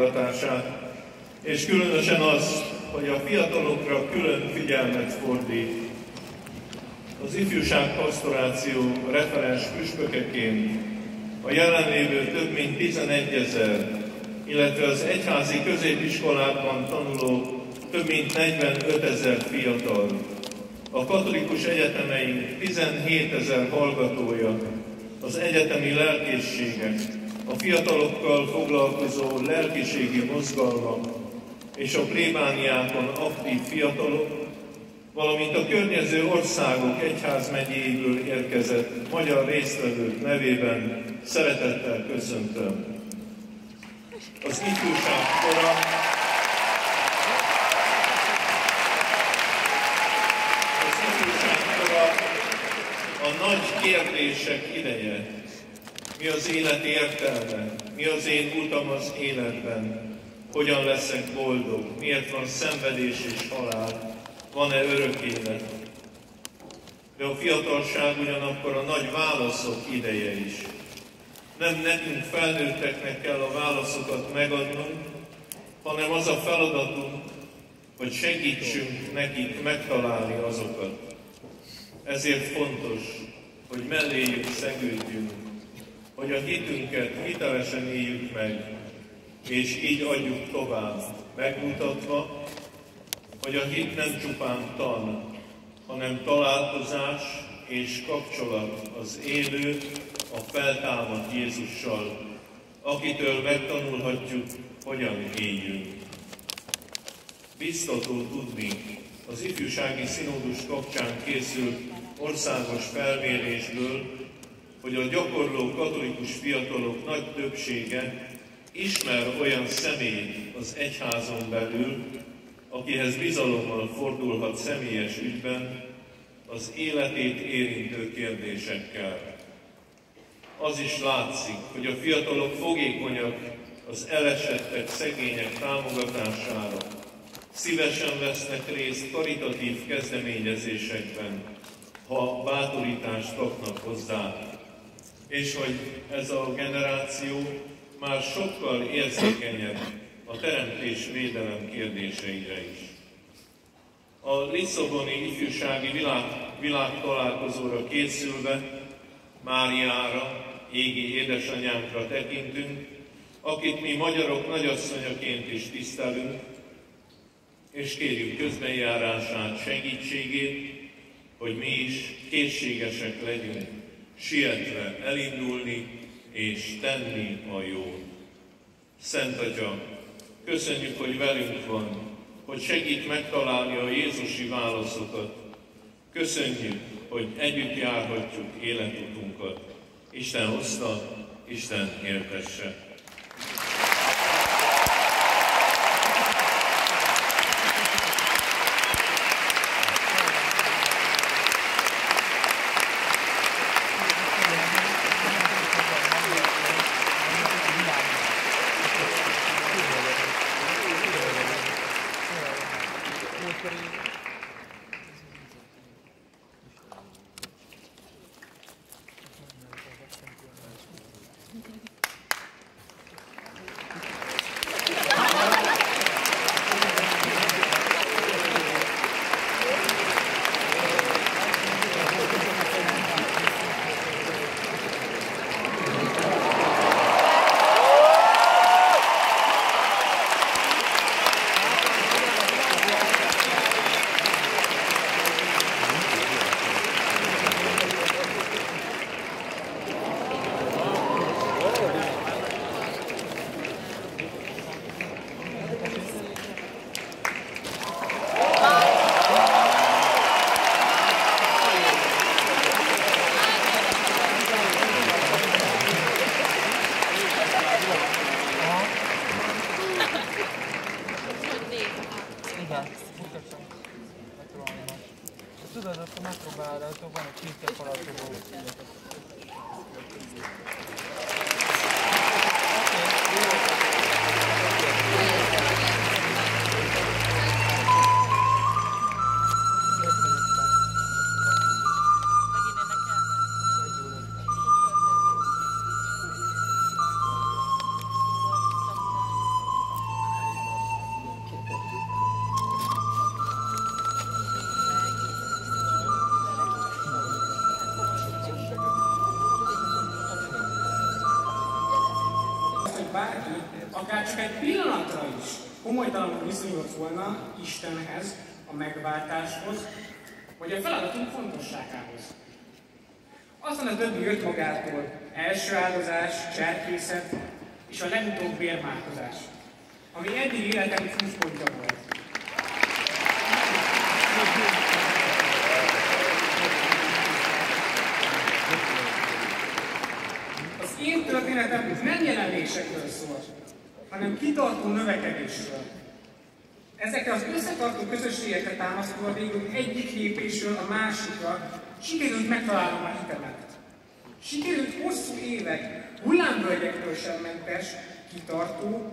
látogatását, és különösen azt, hogy a fiatalokra külön figyelmet fordít. Az ifjúság pastoráció referens püspökeként a jelenlévő több mint 11 ezer, illetve az egyházi középiskolában tanuló több mint 45 ezer fiatal, a katolikus egyetemeink 17 ezer hallgatója, az egyetemi lelkészségek, a fiatalokkal foglalkozó lelkiségi mozgalmak és a plébániákon aktív fiatalok, valamint a környező országok egyházmegyéből érkezett magyar résztvevők nevében szeretettel köszöntöm. Az ifjúság kora az ifjúság kora a nagy kérdések ideje. Mi az élet értelme? Mi az én utam az életben? Hogyan leszek boldog? Miért van szenvedés és halál? Van-e örök élet? De a fiatalság ugyanakkor a nagy válaszok ideje is. Nem nekünk felnőtteknek kell a válaszokat megadnunk, hanem az a feladatunk, hogy segítsünk nekik megtalálni azokat. Ezért fontos, hogy melléjük szegődjünk, hogy a hitünket hitelesen éljük meg, és így adjuk tovább, megmutatva, hogy a hit nem csupán tan, hanem találkozás és kapcsolat az élő, a feltámadt Jézussal, akitől megtanulhatjuk, hogyan éljünk. Biztató tudni, az ifjúsági színódus kapcsán készült országos felmérésből, hogy a gyakorló katolikus fiatalok nagy többsége ismer olyan személyt az egyházon belül, akihez bizalommal fordulhat személyes ügyben, az életét érintő kérdésekkel. Az is látszik, hogy a fiatalok fogékonyak az elesettek, szegények támogatására, szívesen vesznek részt karitatív kezdeményezésekben, ha bátorítást kapnak hozzá, és hogy ez a generáció már sokkal érzékenyebb a teremtés védelem kérdéseire is. A Lisszaboni ifjúsági világ, világ találkozóra készülve Máriára, égi édesanyánkra tekintünk, akit mi magyarok nagyasszonyaként is tisztelünk, és kérjük közbenjárását, segítségét, hogy mi is készségesek legyünk, sietve elindulni és tenni a jót. Szent Atya, köszönjük, hogy velünk van, hogy segít megtalálni a Jézusi válaszokat. Köszönjük, hogy együtt járhatjuk életutunkat. Isten hozta, Isten éltesse. Istenhez, a megváltáshoz, vagy a feladatunk fontosságához. Aztán a többi jött magától, első áldozás, cserkészet és a legutóbb vérmárkozás, ami eddig életem fúzpontja volt. Az én történetem nem jelenlésekről szól, hanem kitartó növekedésről. Ezekre az összetartó közösségekre támaszkodva végül egyik lépésről a másikra sikerült megtalálnom a hitemet. Sikerült hosszú évek, hullámvölgyekről sem mentes, kitartó,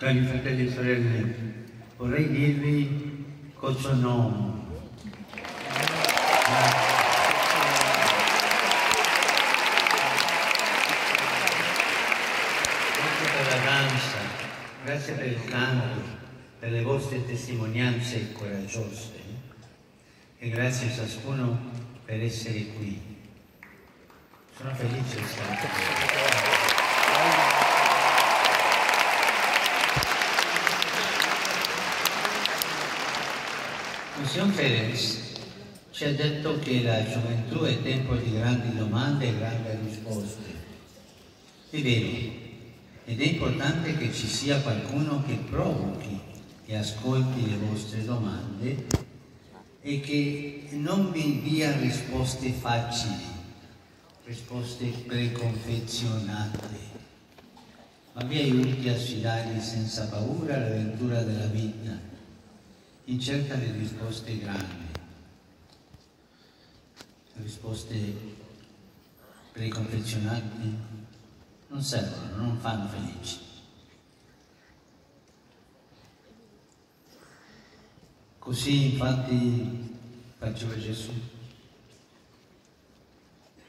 Cari fratelli e sorelle, vorrei dirvi cosa no. Grazie per la danza, grazie per il canto, per le vostre testimonianze coraggiose e grazie a ciascuno per essere qui. Sono felice di stare qui. Monsignor Perez ci ha detto che la gioventù è tempo di grandi domande e grandi risposte. È vero, ed è importante che ci sia qualcuno che provochi e ascolti le vostre domande e che non vi dia risposte facili, risposte preconfezionate, ma vi aiuti a sfidare senza paura l'avventura della vita in cerca di risposte grandi, risposte preconfezionate non servono, non fanno felici. Così infatti faceva Gesù.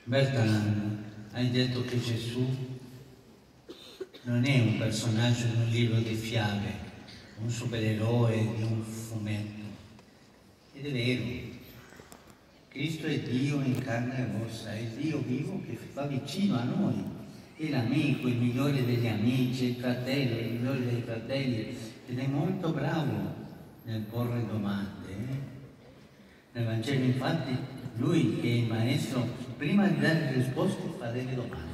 Bertrand, hai detto che Gesù non è un personaggio di un libro di fiabe, un supereroe di un fumetto. Ed è vero, Cristo è Dio in carne e ossa, è Dio vivo che va vicino a noi, è l'amico, il migliore degli amici, il fratello, il migliore dei fratelli, ed è molto bravo nel porre domande. eh. Nel Vangelo infatti lui che è il maestro, prima di dare risposte fa delle domande.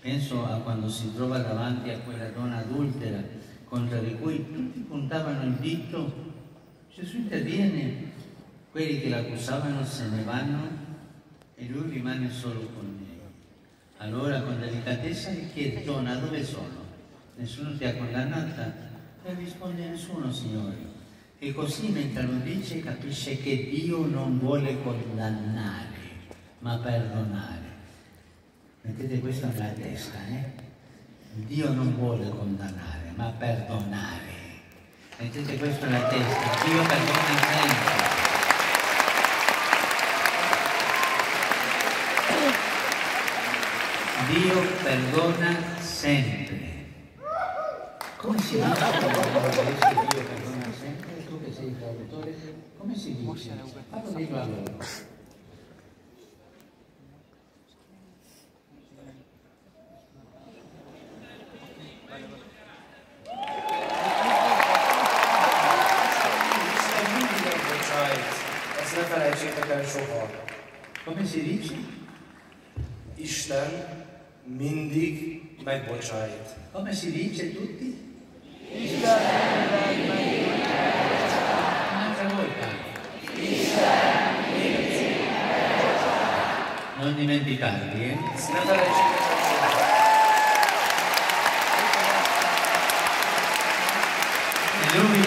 Penso a quando si trova davanti a quella donna adultera contro di cui tutti puntavano il dito, Gesù interviene, quelli che l'accusavano se ne vanno e lui rimane solo con lei. Allora con delicatezza gli chiede, donna dove sono? Nessuno ti ha condannata? E risponde nessuno, Signore. E così mentre lo dice capisce che Dio non vuole condannare, ma perdonare. Mettete questo nella testa, eh? Dio non vuole condannare, ma perdonare. Mettete questo nella testa, Dio perdona sempre. Dio perdona sempre. Come si dice Dio perdona sempre? Tu che sei il traduttore, come si dice? Fallo dirlo a loro. Isten mindig megbocsájt, ezt ne felejtsétek el soha. Come si dice? Isten mindig megbocsájt. Come si dice tutti? Un'altra volta. Non dimenticarvi, eh? E Lui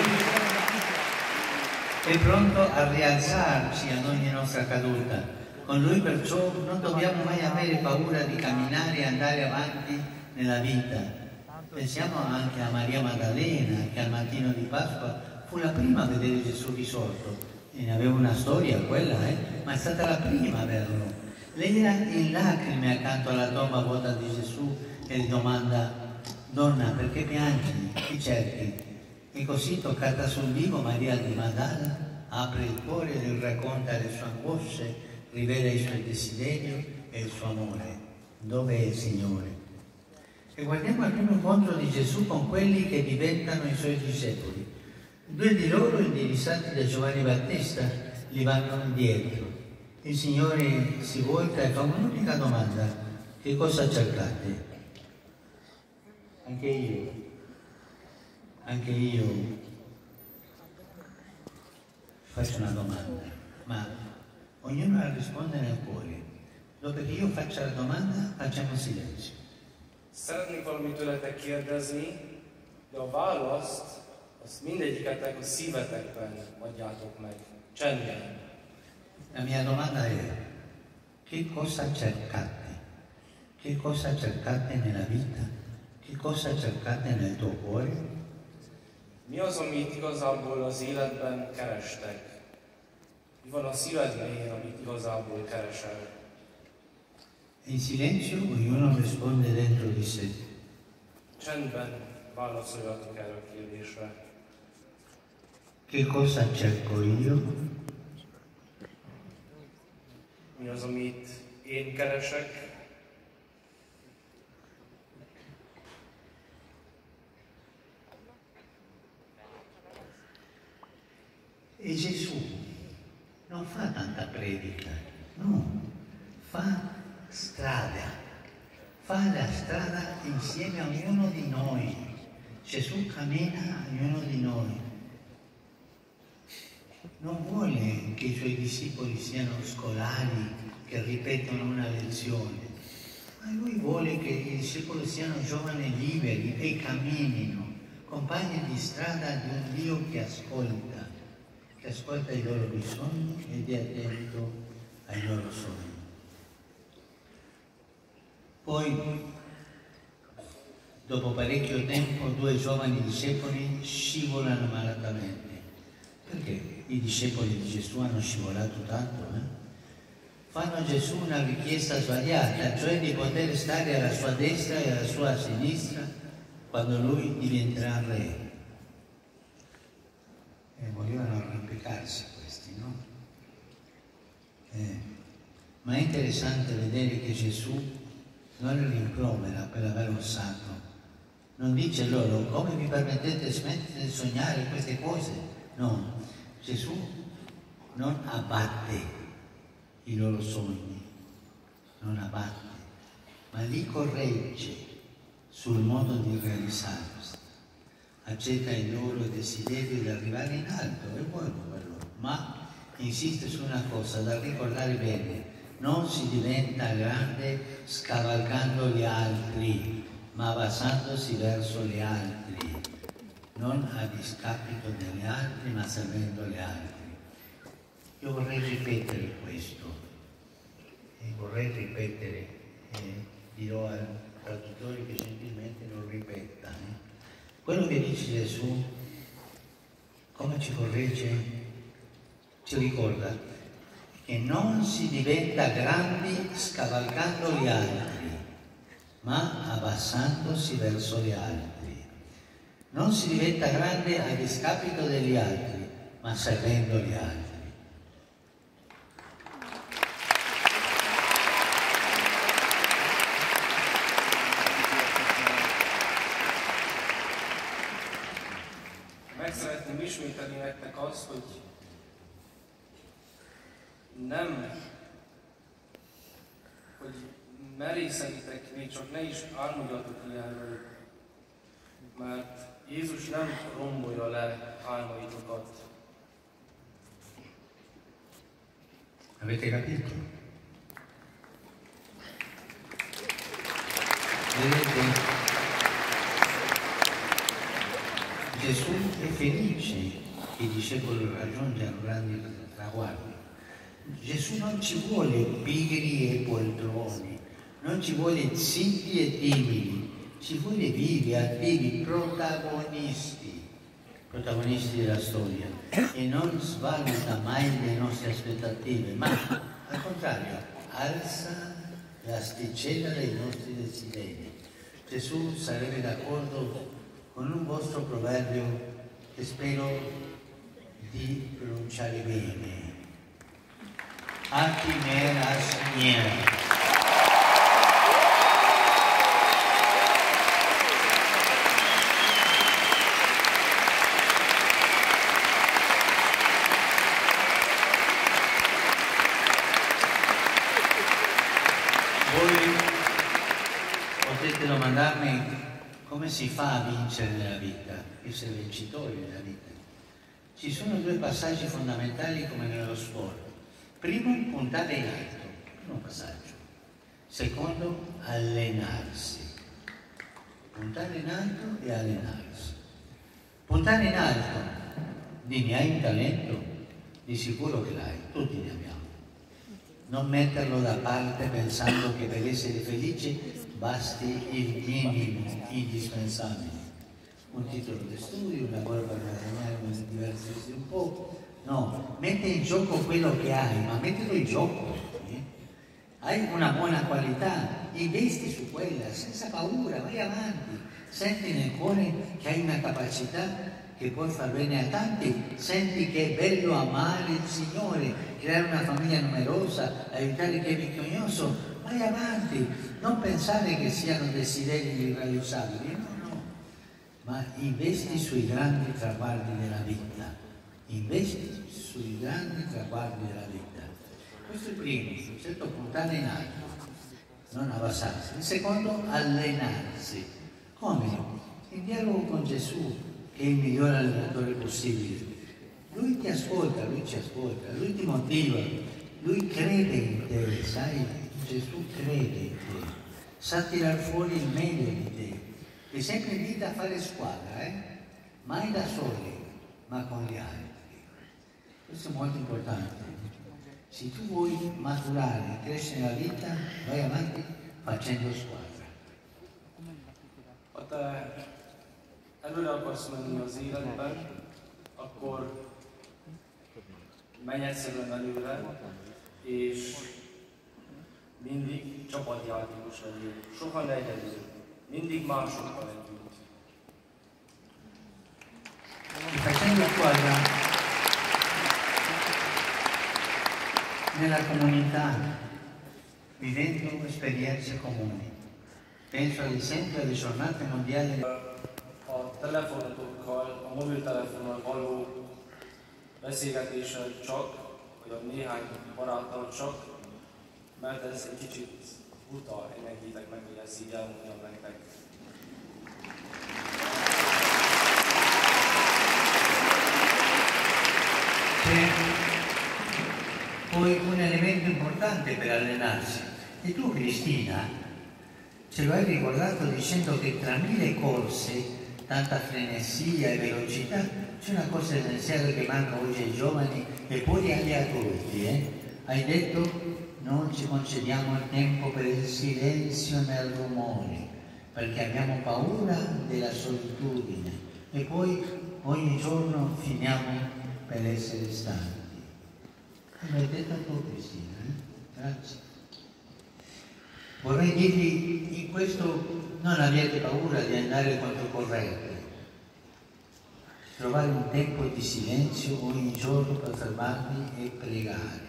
è pronto a rialzarci ad ogni nostra caduta. Con Lui perciò non dobbiamo mai avere paura di camminare e andare avanti nella vita. Pensiamo anche a Maria Maddalena che al mattino di Pasqua fu la prima a vedere Gesù risorto. E ne aveva una storia quella, eh? ma è stata la prima a verlo. Lei era in lacrime accanto alla tomba vuota di Gesù e gli domanda, donna perché piangi? Chi cerchi? E così toccata sul vivo Maria di Magdala apre il cuore e racconta le sue angosce, rivela i suoi desideri e il suo amore. Dove è il Signore? E guardiamo il primo incontro di Gesù con quelli che diventano i suoi discepoli. Due di loro, indirizzati da Giovanni Battista, gli vanno indietro. Il Signore si volta e fa un'unica domanda. Che cosa cercate? Anche io, anche io faccio una domanda, ma ognuno la risponde nel cuore. Dopo che io faccio la domanda, facciamo silenzio. Szeretnék valamit tőletek kérdezni, de a választ azt mindegyiketnek a szívetekben adjátok meg. Csendben. La mia domanda è, che cosa cercate? Che cosa cercate nella vita? Che cosa cercate nel tuo cuore? Mi az, amit igazából az életben kerestek? Mi van a szíved mélyén, amit igazából keresel? In silenzio ognuno risponde dentro di sé. Csendben válaszoljatok erre a kérdésre. Che cosa cerco io? Mi az, amit én keresek? E Gesù non fa tanta predica, no, fa strada, fa la strada insieme a ognuno di noi. Gesù cammina a ognuno di noi. Non vuole che i suoi discepoli siano scolari che ripetono una lezione, ma lui vuole che i discepoli siano giovani liberi e camminino, compagni di strada di un Dio che ascolta, che ascolta i loro bisogni ed è attento ai loro sogni. Poi, dopo parecchio tempo, due giovani discepoli scivolano malatamente. Perché i discepoli di Gesù hanno scivolato tanto? Eh? Fanno Gesù una richiesta sbagliata, cioè di poter stare alla sua destra e alla sua sinistra quando lui diventerà re. E volevano arrampicarsi questi, no? Eh, ma è interessante vedere che Gesù non li rimprovera per aver ossato. Non dice loro come vi permettete di smettere di sognare queste cose. No, Gesù non abbatte i loro sogni, non abbatte, ma li corregge sul modo di realizzarli. Accetta il loro desiderio di arrivare in alto, è buono per loro, ma insiste su una cosa da ricordare bene, non si diventa grande scavalcando gli altri, ma basandosi verso gli altri, non a discapito degli altri, ma servendo gli altri. Io vorrei ripetere questo, e vorrei ripetere, e dirò al traduttore che gentilmente lo ripeta. eh. Quello che dice Gesù, come ci corregge, ci ricorda che non si diventa grandi scavalcando gli altri, ma abbassandosi verso gli altri. Non si diventa grande a discapito degli altri, ma servendo gli altri. Meg szeretném ismételni nektek azt, hogy nem, hogy merészeditek, még csak ne is álmodjatok ilyenről, mert Jézus nem rombolja le álmaitokat. Avete capito? Vedete? Gesù è felice che i discepoli raggiungano grandi traguardi. Gesù non ci vuole pigri e poltroni, non ci vuole zitti e timidi, ci vuole vivi, attivi, protagonisti, protagonisti della storia e non svaluta mai le nostre aspettative, ma al contrario alza l'asticella dei nostri desideri. Gesù sarebbe d'accordo con un vostro proverbio che spero di pronunciare bene. Achimeras niera. Voi potete domandarmi come si fa a vincere nella vita, essere vincitori nella vita. Ci sono due passaggi fondamentali come nello sport. Primo, puntare in alto, primo passaggio. Secondo, allenarsi. Puntare in alto e allenarsi. Puntare in alto, dimmi, hai un talento? Di sicuro che l'hai, tutti ne abbiamo non metterlo da parte pensando che per essere felice basti il minimo indispensabile. Un titolo di studio, un lavoro per guadagnare un divertirsi un po'. No, metti in gioco quello che hai, ma mettilo in gioco. eh? Hai una buona qualità, investi su quella, senza paura, vai avanti. Senti nel cuore che hai una capacità che puoi far bene a tanti, senti che è bello amare il Signore, creare una famiglia numerosa, aiutare chi è bisognoso, vai avanti, non pensare che siano desideri irrealizzabili, no, no, ma investi sui grandi traguardi della vita, investi sui grandi traguardi della vita. Questo è il primo, certo punto allenarsi, non abbassarsi. Il secondo, allenarsi. Come? In dialogo con Gesù, che è il miglior allenatore possibile. Lui ti ascolta, lui ci ascolta, lui ti motiva, lui crede in te, sai? Gesù crede in sa tirar fuori il meglio di te. E sempre invita a fare squadra, eh? Mai da soli, ma con gli altri. Questo è molto importante. Se tu vuoi maturare, crescere nella vita, vai avanti facendo squadra. Te előre akarsz menni az életben, akkor menj egyszerűen előre, és mindig csapatjátékos legyél. Soha ne egyedül, mindig másokkal együtt. Nella comunità, vivendo esperienze comuni. Penso ad esempio alle giornate mondiali A telefonotokkal, a mobiltelefonnal való beszélgetéssel csak, vagy a néhány baráttal csak, mert ez egy kicsit buta, engedjétek meg, hogy ezt így elmondjam nektek. Poi un elemento importante per allenarsi. E tu Cristina ce lo hai ricordato dicendo che tra mille corse, tanta frenesia e velocità, c'è una cosa essenziale che manca oggi ai giovani e poi agli adulti. eh? Hai detto non ci concediamo il tempo per il silenzio nel rumore, perché abbiamo paura della solitudine e poi ogni giorno finiamo per essere stanchi. Come hai detto tu Cristina, eh? grazie. Vorrei dirgli in questo non abbiate paura di andare controcorrente. Trovare un tempo di silenzio ogni giorno per fermarvi e pregare.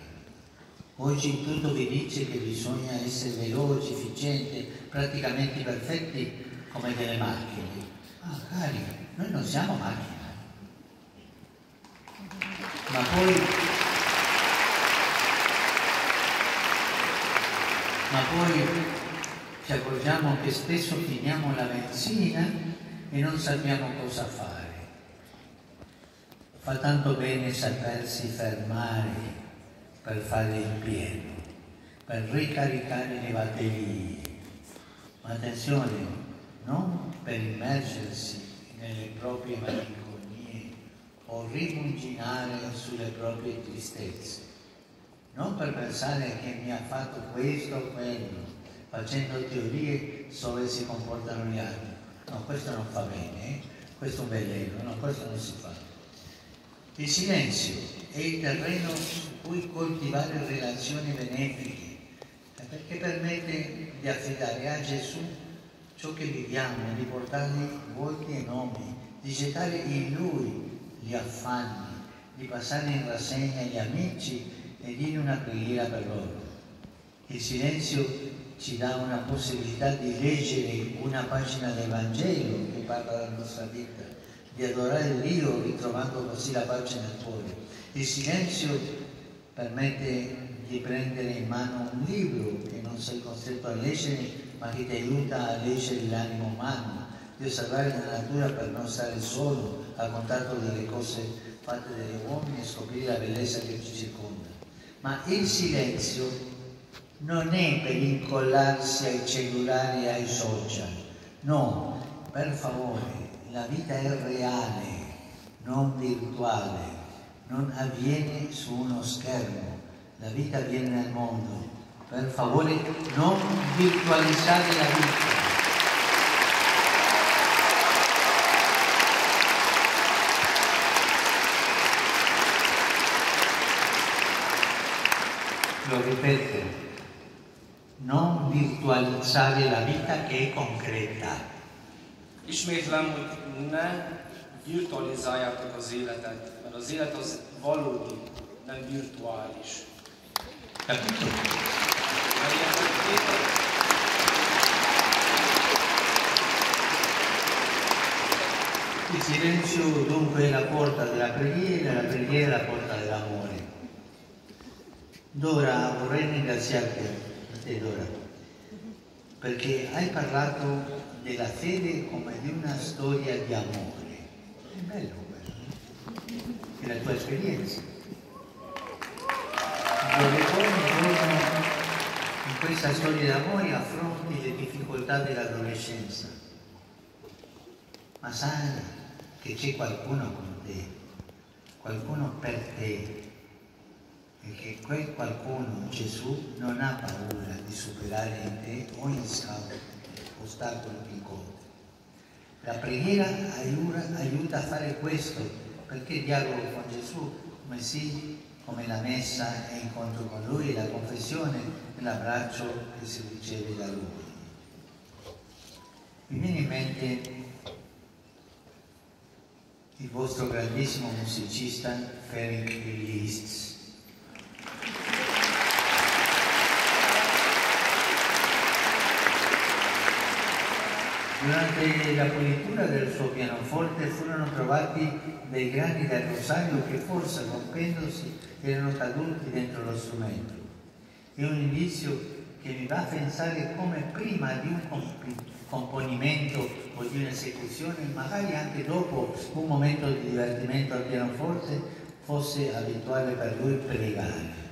Oggi tutto vi dice che bisogna essere veloci, efficienti, praticamente perfetti come delle macchine. Ah, cari, noi non siamo macchine. Ma poi ma poi ci accorgiamo che spesso finiamo la benzina e non sappiamo cosa fare. Fa tanto bene sapersi fermare per fare il pieno, per ricaricare le batterie. Ma attenzione, non per immergersi nelle proprie malinconie o rimuginare sulle proprie tristezze non per pensare che mi ha fatto questo o quello, facendo teorie come si comportano gli altri. No, questo non fa bene, eh? questo è un veleno, no, questo non si fa. Il silenzio è il terreno su cui coltivare relazioni benefiche, perché permette di affidare a Gesù ciò che viviamo, di portargli volti e nomi, di gettare in Lui gli affanni, di passare in rassegna gli amici e dire una preghiera per loro. Il silenzio ci dà una possibilità di leggere una pagina del Vangelo che parla della nostra vita, di adorare Dio ritrovando così la pace nel cuore. Il silenzio permette di prendere in mano un libro che non sei costretto a leggere, ma che ti aiuta a leggere l'animo umano, di osservare la natura per non stare solo a contatto delle cose fatte dagli uomini e scoprire la bellezza che ci circonda. Ma il silenzio non è per incollarsi ai cellulari e ai social, no, per favore, la vita è reale, non virtuale, non avviene su uno schermo, la vita avviene nel mondo. Per favore, non virtualizzare la vita. Lo ripeto, non virtualizzare la vita che è concreta. Ismétlem, hogy ne virtualizáljátok az életet, mert az élet az valódi, nem virtuális. Il silenzio dunque è la porta della preghiera, la preghiera è la porta dell'amore. Dora, vorrei ringraziarti, a te Dora, perché hai parlato della fede come di una storia di amore. È bello quello, è la tua esperienza. Dove giorno in questa storia d'amore affronti le difficoltà dell'adolescenza ma sai che c'è qualcuno con te, qualcuno per te e che quel qualcuno, Gesù, non ha paura di superare in te ogni ostacolo che incontri. La preghiera aiuta, a fare questo, perché dialogo con Gesù, come sì, come la messa è incontro con Lui, la confessione è l'abbraccio che si riceve da Lui. Mi viene in mente il vostro grandissimo musicista Ferenc Liszt. Durante la pulitura del suo pianoforte furono trovati dei grani del rosario che forse rompendosi erano caduti dentro lo strumento. È un indizio che mi va a pensare come prima di un componimento o di un'esecuzione, magari anche dopo un momento di divertimento al pianoforte, fosse abituale per lui pregare.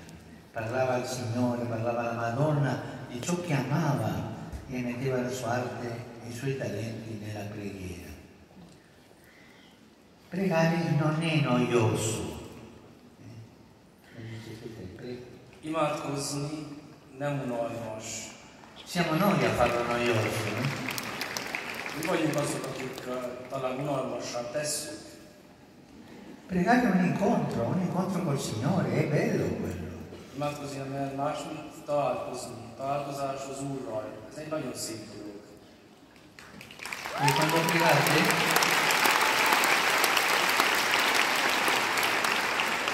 Parlava al Signore, parlava alla Madonna di ciò che amava e metteva la sua arte i suoi talenti nella preghiera. Pregare non è noioso. Siamo noi a farlo noioso. Eh? Pregare un incontro, un incontro col Signore, è bello quello. Imádkozni nem lehet más, mint találkozni. Találkozás az Úrral. Ez egy nagyon szép dolog. E quando pregate,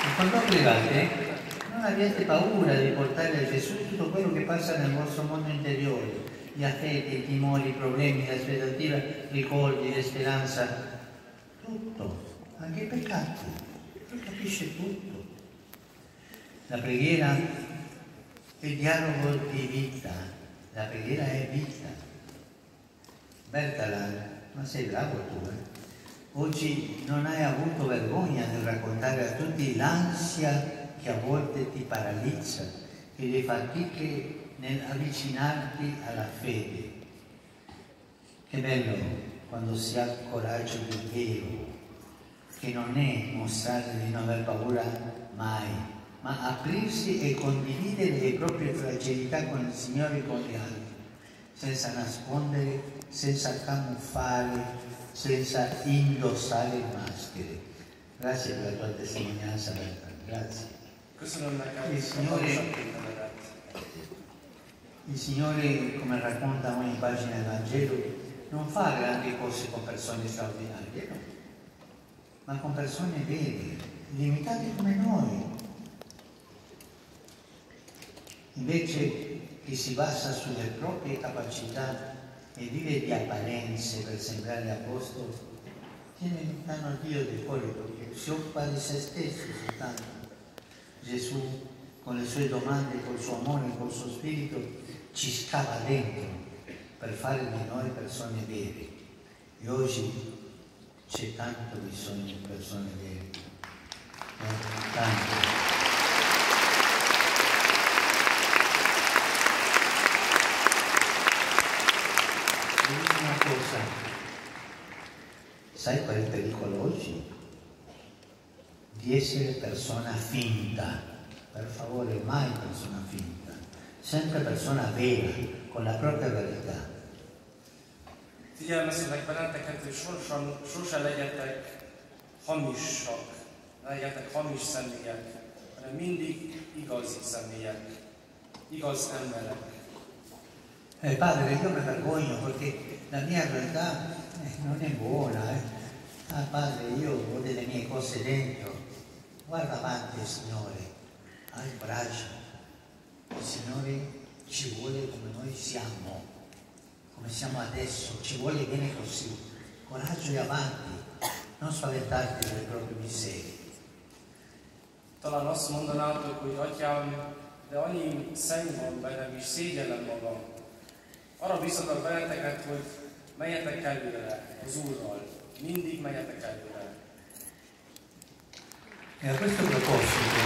e quando pregate, non abbiate paura di portare a Gesù tutto quello che passa nel vostro mondo interiore, gli affetti, i timori, i problemi, le aspettative, ricordi, le speranza, tutto, anche i peccati, lui capisce tutto. La preghiera? È dialogo di vita, la preghiera è vita. Bertalan, ma sei bravo tu, eh? Oggi non hai avuto vergogna nel raccontare a tutti l'ansia che a volte ti paralizza e le fatiche nell'avvicinarti alla fede. Che bello quando si ha coraggio del vero, che non è mostrare di non aver paura mai, ma aprirsi e condividere le proprie fragilità con il Signore e con gli altri, senza nascondere, senza camuffare, senza indossare maschere. Grazie per la tua testimonianza, Berta. Grazie. Il Signore, il Signore, come racconta ogni pagina del Vangelo, non fa grandi cose con persone straordinarie, no? ma con persone vere, limitate come noi. Invece chi si basa sulle proprie capacità e vive di apparenze per sembrare a posto, tiene lontano Dio di cuore perché si occupa di se stesso soltanto. Gesù con le sue domande, col suo amore, col suo spirito, ci scava dentro per fare di noi persone vere. E oggi c'è tanto bisogno di persone vere. Tanto. L'ultima cosa, sai qual è il pericolo oggi? Di essere persona finta, per favore, mai persona finta. sempre persona vera, con la propria verità. Figyelmeztetek benneteket, hogy sosem, sose legyetek hamisak, legyetek hamis személyek, hanem mindig igazi személyek, igaz emberek. Eh, padre, io mi vergogno perché la mia realtà eh, non è buona. eh. Ah, padre, io ho delle mie cose dentro. Guarda avanti, Signore. Hai braccio. Il Signore ci vuole come noi siamo, come siamo adesso. Ci vuole bene così. Coraggio e avanti. Non spaventarti delle proprie miserie. Talán azt mondanátok, hogy atyám, de annyi szenny van bennem, és szégyellem magam. Arra biztatok benneteket, hogy menjetek előre az Úrral. Mindig menjetek előre. E a questo proposito,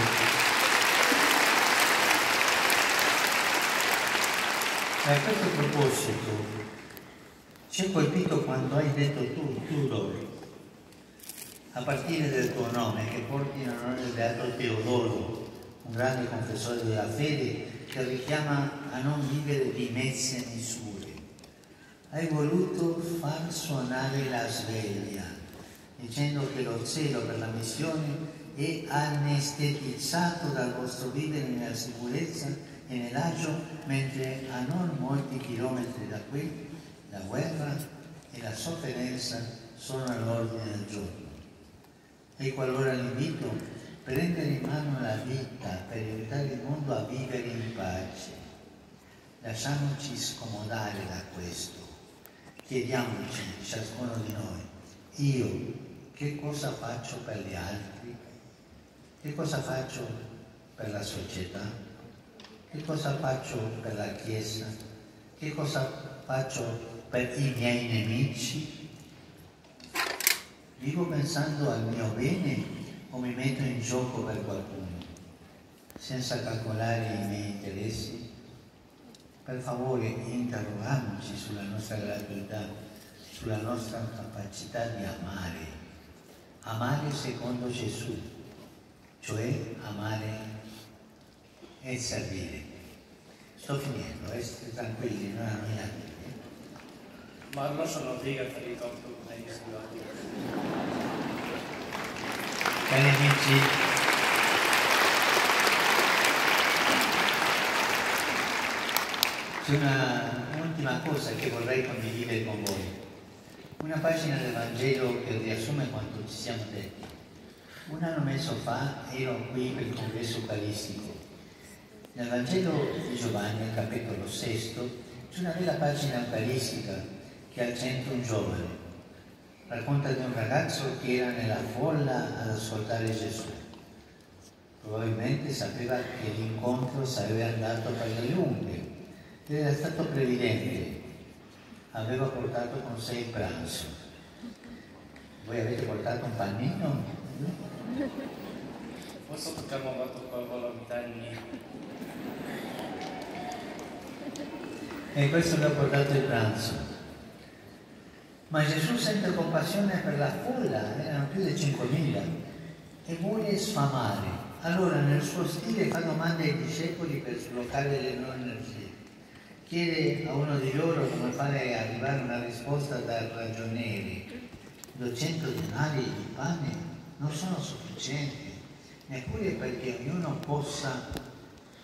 e a questo proposito, ci è colpito quando hai detto tu, Tudor, a partire del tuo nome, che porti in onore del beato Teodoro, un grande confessore della fede che richiama a non vivere di mezze misure. Hai voluto far suonare la sveglia, dicendo che lo zelo per la missione è anestetizzato dal vostro vivere nella sicurezza e nell'agio, mentre a non molti chilometri da qui la guerra e la sofferenza sono all'ordine del giorno. Ecco allora l'invito, prendere in mano la vita per aiutare il mondo a vivere in pace. Lasciamoci scomodare da questo. Chiediamoci, ciascuno di noi, io che cosa faccio per gli altri? Che cosa faccio per la società? Che cosa faccio per la Chiesa? Che cosa faccio per i miei nemici? Vivo pensando al mio bene o mi metto in gioco per qualcuno, senza calcolare i miei interessi? Per favore interrogiamoci sulla nostra gratuità, sulla nostra capacità di amare, amare secondo Gesù, cioè amare e servire. Sto finendo, state tranquilli, non annoiatevi. Már lassan a vége felé tartunk, ne izguljatok. Cari amici, c'è un'ultima cosa che vorrei condividere con voi. Una pagina del Vangelo che riassume quanto ci siamo detti. Un anno e mezzo fa ero qui per il congresso eucaristico. Nel Vangelo di Giovanni, capitolo sesto, c'è una bella pagina eucaristica che al centro un giovane racconta di un ragazzo che era nella folla ad ascoltare Gesù. Probabilmente sapeva che l'incontro sarebbe andato per le lunghe ed era stato previdente. Aveva portato con sé il pranzo. Voi avete portato un panino? Hoztatok-e magatokkal valamit enni? E questo gli ha portato il pranzo. Ma Gesù sente compassione per la folla, erano più di 5.000, e vuole sfamare. Allora nel suo stile fa domande ai discepoli per sbloccare le loro energie. Chiede a uno di loro come fare arrivare una risposta da ragionieri. 200 denari di pane non sono sufficienti, neppure perché ognuno possa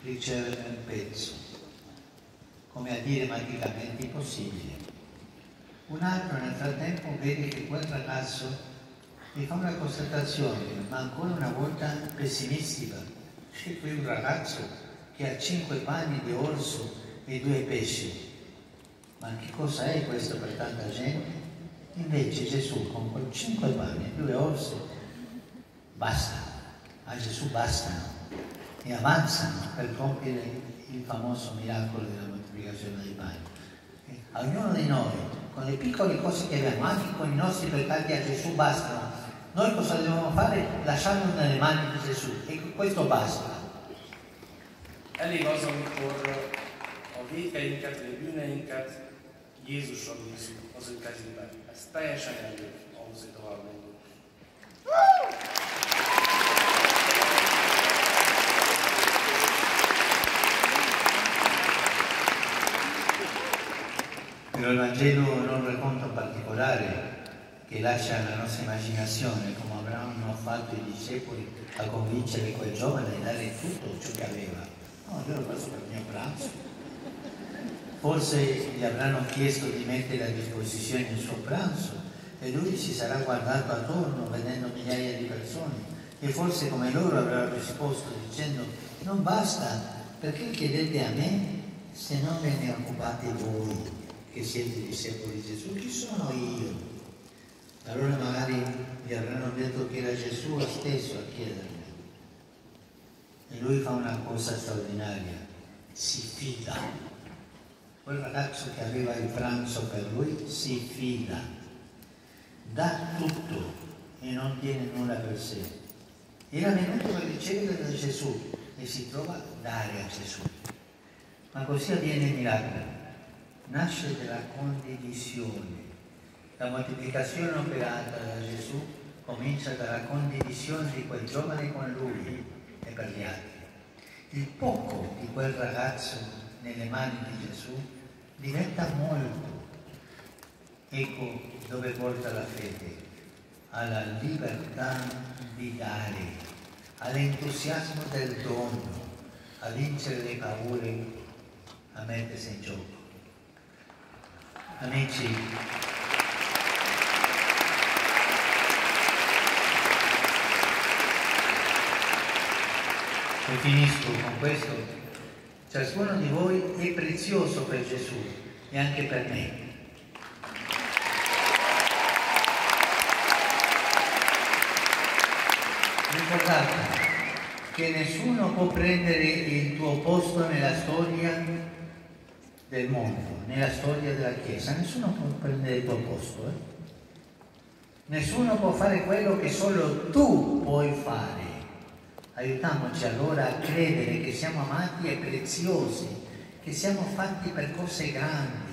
ricevere un pezzo come a dire magicamente impossibile. Un altro nel frattempo vede che quel ragazzo gli fa una constatazione, ma ancora una volta pessimistica. C'è qui un ragazzo che ha cinque panni di orso e due pesci. Ma che cosa è questo per tanta gente? Invece Gesù con quei cinque panni e due orsi basta, a Gesù bastano e avanzano per compiere il famoso miracolo della moltiplicazione dei pani. E A ognuno di noi, con le piccole cose che abbiamo, anche con i nostri peccati a Gesù bastano. Noi cosa dobbiamo fare? Lasciarlo nelle mani di Gesù e questo basta. Elég a vétkeinket, vagy bűneinket Jézusra bízunk az ő kezében. Ez teljesen elég ahhoz, hogy tovább menjünk. proprio il Vangelo non racconta un particolare che lascia la nostra immaginazione come avranno fatto i discepoli a convincere quel giovane a dare tutto ciò che aveva. No, io lo faccio per il mio pranzo. Forse gli avranno chiesto di mettere a disposizione il suo pranzo e lui si sarà guardato attorno vedendo migliaia di persone e forse come loro avrà risposto dicendo non basta, perché chiedete a me se non ve ne occupate voi? Che siete discepoli di Gesù? Chi sono io? Allora magari gli avranno detto che era Gesù stesso a chiedermi. E lui fa una cosa straordinaria, si fida. Quel ragazzo che aveva il pranzo per lui si fida, dà tutto e non tiene nulla per sé. Era venuto per ricevere da Gesù e si trova a dare a Gesù. Ma così avviene il miracolo. Nasce dalla condivisione. La moltiplicazione operata da Gesù comincia dalla condivisione di quel giovane con lui e per gli altri. Il poco di quel ragazzo nelle mani di Gesù diventa molto. Ecco dove porta la fede, alla libertà di dare, all'entusiasmo del dono, a vincere le paure, a mettersi in gioco. Amici, e finisco con questo. Ciascuno di voi è prezioso per Gesù e anche per me. Ricordate che nessuno può prendere il tuo posto nella storia del mondo, nella storia della Chiesa. Nessuno può prendere il tuo posto. eh. Nessuno può fare quello che solo tu puoi fare. Aiutiamoci allora a credere che siamo amati e preziosi, che siamo fatti per cose grandi.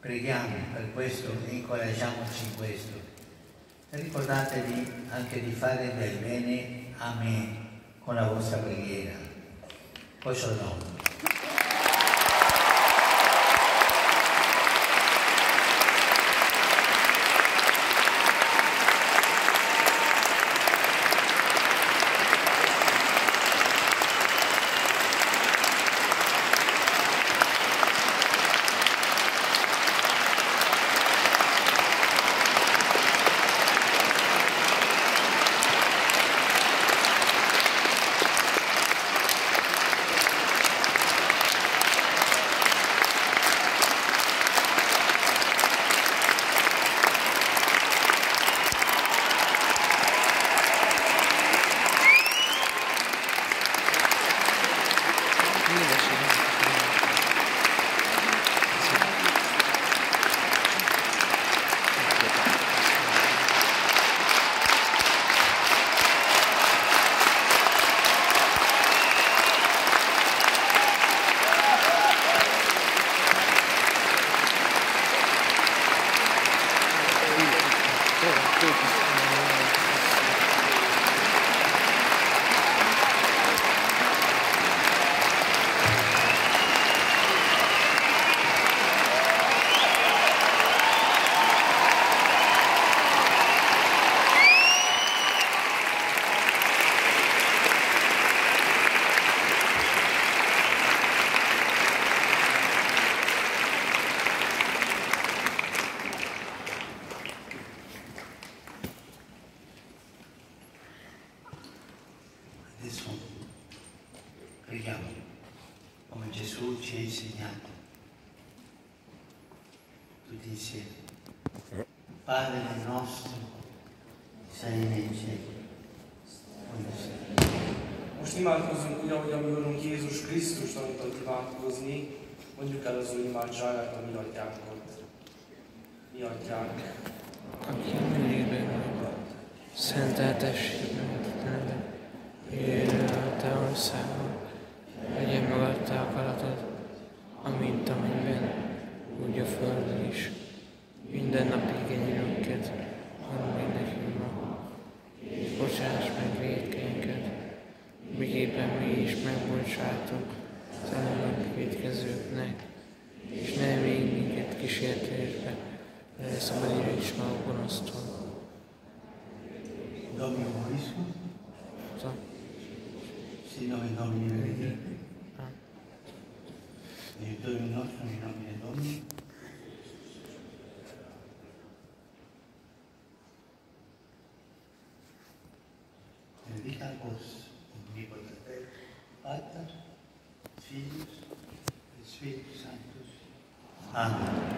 Preghiamo per questo e incoraggiamoci in questo. Ricordatevi anche di fare del bene a me con la vostra preghiera. Poi shalom. Marcos, omnipotente, Padre, Filhos, Espíritu Santo. Amén.